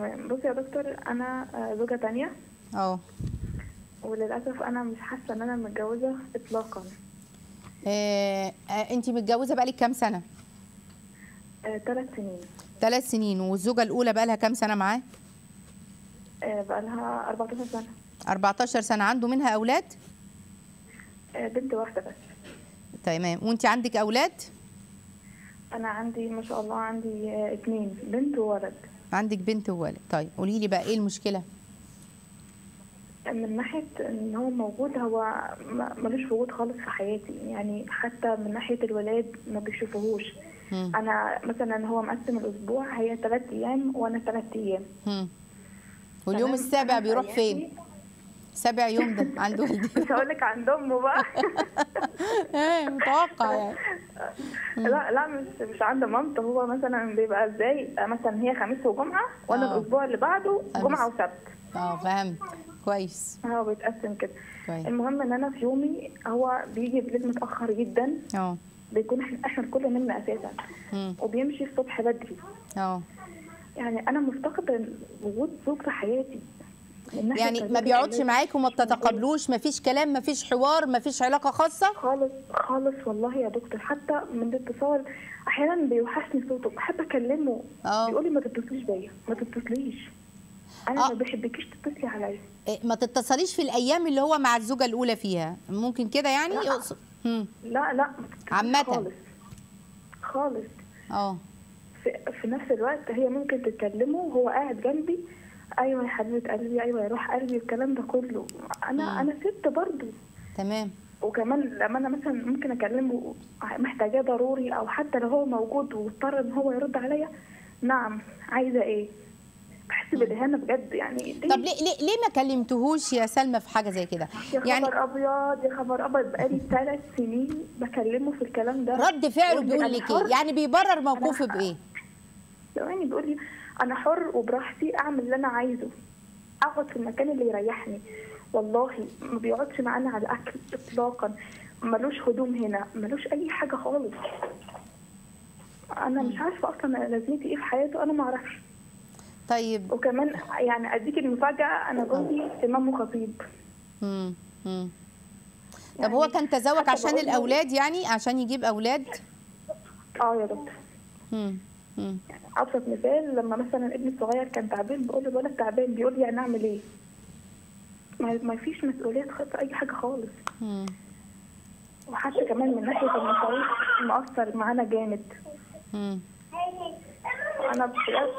تمام. بصي يا دكتور أنا آه، زوجة تانية. آه وللأسف أنا مش حاسة إن أنا متجوزة اطلاقا. آه، آه، انت متجوزة بقالك كام سنة؟ ثلاث سنين. ثلاث سنين. والزوجة الأولى بقالها كام سنة معاه؟ آه، بقالها 14 سنة. 14 سنة. عنده منها أولاد؟ آه، بنت واحدة بس. تمام. وانت عندك أولاد؟ أنا عندي ما شاء الله عندي اتنين بنت وولد. عندك بنت وولد طيب قولي لي بقى إيه المشكلة من ناحية إن هو موجود هو ملوش وجود خالص في حياتي يعني حتى من ناحية الولاد ما بيشوفوهوش مم. أنا مثلا هو مقسم الأسبوع هي ثلاث أيام وأنا ثلاث أيام. واليوم؟ السابع بيروح في فين سابع يوم ده عند والدتي. مش هقول لك عند أمه بقى. إيه متوقع يعني. لا لا مش مش عند مامته. هو مثلا بيبقى إزاي؟ مثلا هي خميس وجمعة وأنا آه. الأسبوع اللي بعده. جمعة وسبت. آه فهمت. كويس. هو بيتقسم كده. كويس. المهم إن أنا في يومي هو بيجي بالليل متأخر جدا. آه. بيكون إحنا إحنا الكل نمنا أساسا. مم. وبيمشي الصبح بدري. آه. يعني أنا مفتقدة وجود زوج في حياتي. يعني ما بيقعدش. معاك وما بتتقابلوش ما فيش كلام ما فيش حوار ما فيش علاقة خاصة خالص خالص والله يا دكتور حتى من الاتصال أحيانا بيوحشني صوته بحب أكلمه آه. بيقول لي ما تتصليش بيا ما تتصليش أنا آه. ما بحبكيش تتصلي عليا إيه، ما تتصليش في الأيام اللي هو مع الزوجة الأولى فيها ممكن كده يعني لا. يقصد مم. لا لا عامة. خالص خالص آه في, في نفس الوقت هي ممكن تتكلمه وهو قاعد جنبي أيوه يا حبيبة قلبي أيوه يا روح قلبي الكلام ده كله. أنا مم. أنا ست برضه تمام. وكمان لما أنا مثلا ممكن أكلمه محتاجاه ضروري أو حتى لو هو موجود واضطر إن هو يرد عليا نعم عايزة إيه؟ بحس بالإهانة بجد يعني ليه؟ طب ليه ليه, ليه ما كلمتهوش يا سلمى في حاجة زي كده؟ يا يعني خبر أبيض يا خبر أبيض بقالي ثلاث سنين بكلمه في الكلام ده. رد فعله بيقول لك. إيه؟ يعني بيبرر موقفه بإيه؟ ثواني بيقول لي أنا حر وبراحتي أعمل اللي أنا عايزه. أقعد في المكان اللي يريحني. والله ما بيقعدش معانا على الأكل اطلاقا. ملوش هدوم هنا ملوش أي حاجة خالص. أنا مش عارفة أصلا لازمتي إيه في حياته أنا ما أعرفش. طيب. وكمان يعني أديك المفاجأة أنا جوزي امام وخطيب مم. مم. طب يعني هو كان تزوج عشان الأولاد يعني؟ عشان يجيب أولاد؟ آه يا دكتور. مم. ابسط مثال لما مثلا ابني الصغير كان تعبان بقول له الولد تعبان بيقول لي يعني أعمل إيه ما ما فيش مسؤوليات خ- في أي حاجة خالص مم. وحتى كمان من ناحية المصاريف مؤثر معانا جامد مم. أنا بجد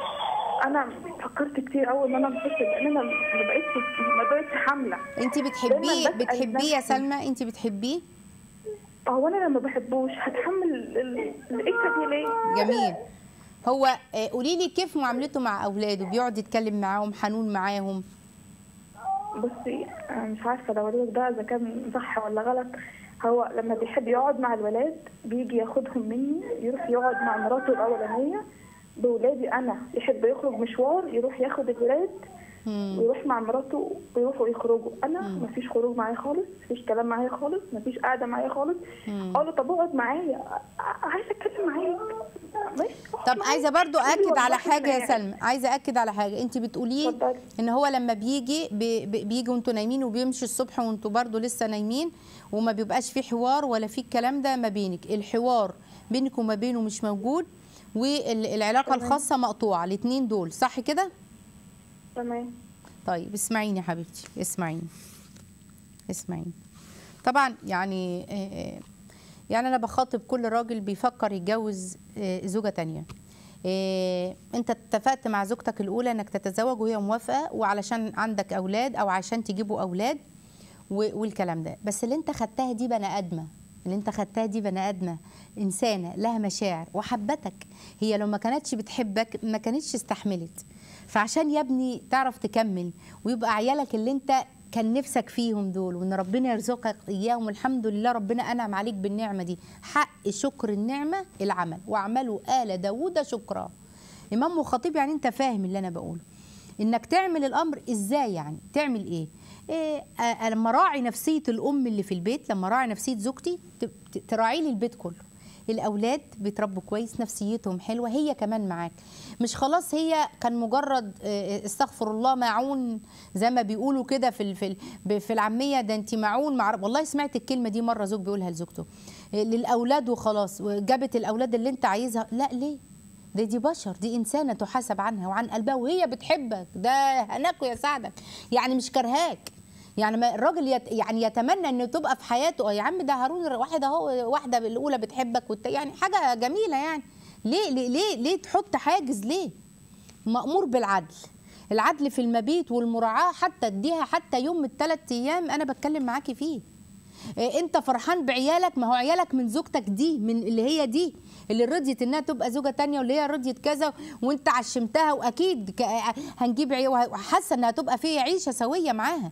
أنا فكرت كتير قوي ان أنا انفصل لأن أنا ما بقتش ما بقتش حاملة انت بتحبيه بتحبيه يا. سلمى انت بتحبيه هو أنا لما بحبوش هتحمل ال- ال- القصة دي ليه؟ جميل هو آه، قولي لي كيف معاملته مع أولاده بيقعد يتكلم معاهم حنون معاهم بصي أنا مش عارفة لو ده إذا كان صح ولا غلط هو لما بيحب يقعد مع الولاد بيجي ياخدهم مني يروح يقعد مع مراته الأولانية بولادي أنا يحب يخرج مشوار يروح ياخد الولاد. ويروح مع مراته ويروحوا يخرجوا أنا مفيش خروج معايا خالص مفيش كلام معايا خالص مفيش قعده معايا خالص. أقول له طب اقعد معايا عايزه أتكلم معاك اقعد طب معايا. عايزة برضو أكد على حاجة يا يعني. سلمى عايزة أكد على حاجة أنت بتقوليه. إن هو لما بيجي بي بي- بيجي وأنتوا نايمين وبيمشي الصبح وأنتوا برضو لسه نايمين وما بيبقاش في حوار ولا في الكلام ده ما بينك الحوار بينك وما بينه مش موجود والعلاقة. الخاصة مقطوعة الاثنين دول صح كده تمام. طيب اسمعيني يا حبيبتي اسمعيني اسمعيني. طبعا يعني آه، آه، يعني أنا بخاطب كل راجل بيفكر يتجوز آه، زوجة تانية. آه، أنت اتفقت مع زوجتك الأولى إنك تتزوج وهي موافقة وعلشان عندك أولاد أو عشان تجيبوا أولاد والكلام ده. بس اللي أنت خدتها دي بني آدمة اللي أنت خدتها دي بني آدمة إنسانة لها مشاعر وحبتك. هي لو ما كانتش بتحبك ما كانتش استحملت. فعشان يا ابني تعرف تكمل ويبقى عيالك اللي انت كان نفسك فيهم دول وان ربنا يرزقك إياهم. الحمد لله ربنا أنعم عليك بالنعمة دي. حق شكر النعمة العمل. واعملوا آل داوود شكرا. إمام وخطيب يعني أنت فاهم اللي أنا بقوله. إنك تعمل الأمر إزاي يعني؟ تعمل إيه؟ إيه لما راعي نفسية الأم اللي في البيت لما راعي نفسية زوجتي تراعي لي البيت كله. الأولاد بيتربوا كويس نفسيتهم حلوة هي كمان معاك. مش خلاص هي كان مجرد آه، استغفر الله معون زي ما بيقولوا كده في في ال- في العامية ده انت معون مع والله سمعت الكلمة دي مرة زوج بيقولها لزوجته آه، للأولاد وخلاص وجابت الأولاد اللي انت عايزها. لا ليه؟ دي دي بشر دي إنسانة تحاسب عنها وعن قلبها وهي بتحبك. ده هناك ويساعدك. يعني مش كرهاك. يعني الراجل يت يعني يتمنى إنه تبقى في حياته. يا عم ده هارون واحد أهو واحدة الاولى بتحبك والت... يعني حاجة جميلة يعني. ليه ليه ليه, ليه تحط حاجز ليه؟ مأمور بالعدل. العدل في المبيت والمراعاة حتى اديها حتى يوم الثلاث أيام أنا بتكلم معاكي فيه. إيه، أنت فرحان بعيالك؟ ما هو عيالك من زوجتك دي من اللي هي دي اللي رضيت إنها تبقى زوجة تانية واللي هي رضيت كذا وأنت عشمتها. وأكيد هنجيب وحاسة إنها تبقى في عيشة سوية معاها.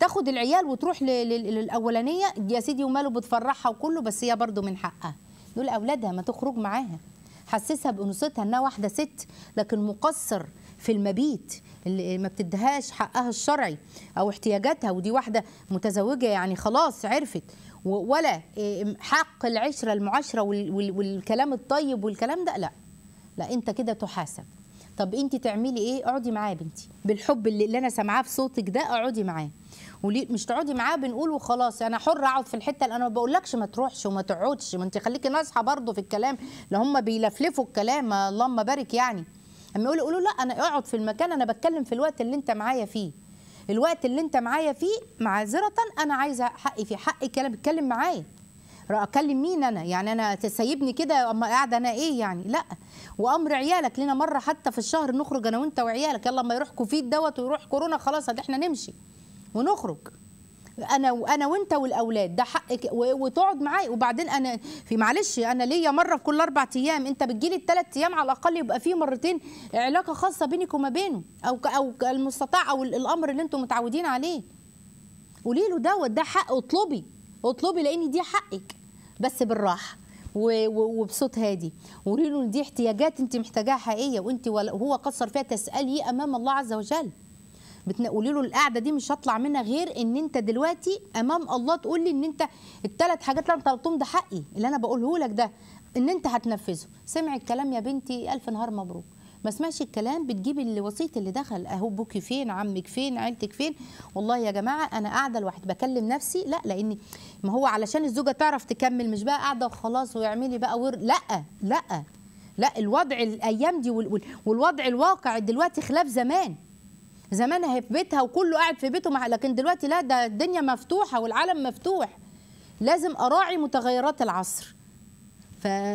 تاخد العيال وتروح للأولانية يا سيدي وماله بتفرحها وكله بس هي برضو من حقها. دول أولادها ما تخرج معاها. حسسها بأنوثتها إنها واحدة ست لكن مقصر في المبيت اللي ما بتديهاش حقها الشرعي أو احتياجاتها ودي واحدة متزوجة يعني خلاص عرفت. ولا إيه، حق العشرة المعاشرة وال- وال- والكلام الطيب والكلام ده لا. لا أنت كده تحاسب. طب أنت تعملي إيه؟ اقعدي معاه يا بنتي. بالحب اللي, اللي أنا سامعاه في صوتك ده اقعدي معاه. وليه مش تقعدي معاه بنقول وخلاص. أنا حره أقعد في الحتة اللي أنا ما بقولكش ما تروحش وما تقعدش. ما أنت خليكي ناصحة برضه في الكلام اللي هم بيلفلفوا الكلام. اللهم بارك يعني. أما يقولوا يقولوا لا أنا أقعد في المكان أنا بتكلم في الوقت اللي أنت معايا فيه. الوقت اللي أنت معايا فيه معذرة أنا عايزة حقي فيه حقي كلام اتكلم معايا. أكلم مين أنا؟ يعني أنا تسيبني كده أما قاعدة أنا إيه يعني؟ لا. وأمر عيالك لنا مرة حتى في الشهر نخرج أنا وأنت وعيالك. يلا ما يروح كوفيد دوت ويروح كورونا خلاص إحنا نمشي. ونخرج. أنا وأنا وأنت والأولاد ده حقك وتقعد معايا. وبعدين أنا في معلش أنا ليا مرة في كل أربع أيام أنت بتجيلي الثلاث أيام على الأقل يبقى فيه مرتين علاقة خاصة بينك وما بينه أو أو المستطاع أو ال- الأمر اللي أنتم متعودين عليه. قولي له دوت ده حق اطلبي. اطلبي لأن دي حقك. بس بالراحة. وبصوت هادي. وقولي له دي احتياجات أنت محتاجاها حقيقيه وأنت وهو قصر فيها تساليه أمام الله عز وجل. بتقولي له القعدة دي مش هطلع منها غير إن أنت دلوقتي أمام الله تقول لي إن أنت الثلاث حاجات اللي أنا طلبتهم ده حقي. اللي أنا بقوله لك ده إن أنت هتنفذه. سمع الكلام يا بنتي ألف نهار مبروك. ما سمعش الكلام بتجيبي الوسيط اللي دخل. أهو ابوكي فين عمك فين عيلتك فين؟ والله يا جماعة أنا قاعدة لوحدي بكلم نفسي. لا لاني ما هو علشان الزوجة تعرف تكمل مش بقى قاعدة وخلاص ويعملي بقى ور. لا لا لا. الوضع الأيام دي وال- وال- والوضع الواقع دلوقتي خلاف زمان. زمان هي في بيتها وكله قاعد في بيته مع لكن دلوقتي لا ده الدنيا مفتوحة والعالم مفتوح. لازم أراعي متغيرات العصر.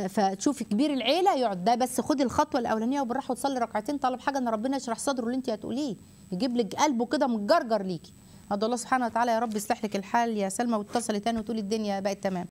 فتشوفي كبير العيلة يقعد ده بس خدي الخطوة الأولانية وبالراحة وتصلي ركعتين طلب حاجة إن ربنا يشرح صدره اللي أنت هتقوليه. يجيب لك قلبه كده متجرجر ليكي. أدعو الله سبحانه وتعالى يا رب يصلح لك الحال يا سلمى واتصلي تاني وتقولي الدنيا بقت تمام.